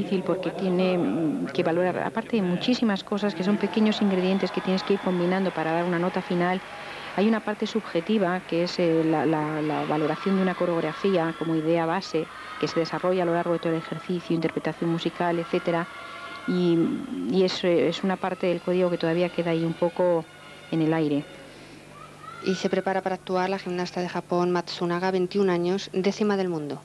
difícil porque tiene mm, que valorar, aparte de muchísimas cosas que son pequeños ingredientes que tienes que ir combinando para dar una nota final, hay una parte subjetiva que es eh, la, valoración de una coreografía como idea base que se desarrolla a lo largo de todo el ejercicio, interpretación musical, etcétera, y, es, es una parte del código que todavía queda ahí un poco en el aire. Y se prepara para actuar la gimnasta de Japón Matsunaga, 21 años, décima del mundo.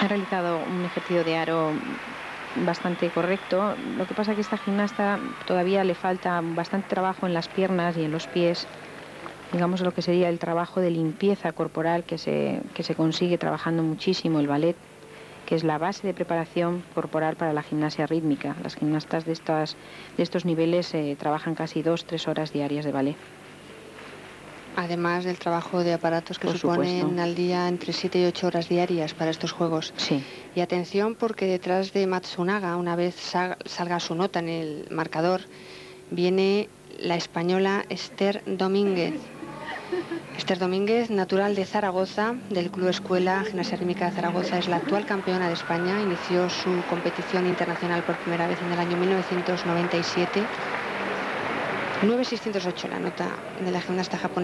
Ha realizado un ejercicio de aro bastante correcto. Lo que pasa es que esta gimnasta todavía le falta bastante trabajo en las piernas y en los pies. Digamos lo que sería el trabajo de limpieza corporal que se, que se consigue trabajando muchísimo el ballet, que es la base de preparación corporal para la gimnasia rítmica. Las gimnastas de, estas, de estos niveles eh, trabajan casi dos, tres horas diarias de ballet. Además del trabajo de aparatos que suponen al día entre 7 y 8 horas diarias para estos juegos. Sí. Y atención porque detrás de Matsunaga, una vez salga su nota en el marcador, viene la española Esther Domínguez. Esther Domínguez, natural de Zaragoza, del Club Escuela Gimnasia Rítmica de Zaragoza, es la actual campeona de España. Inició su competición internacional por primera vez en el año 1997. 9.608 la nota de la gimnasta japonesa.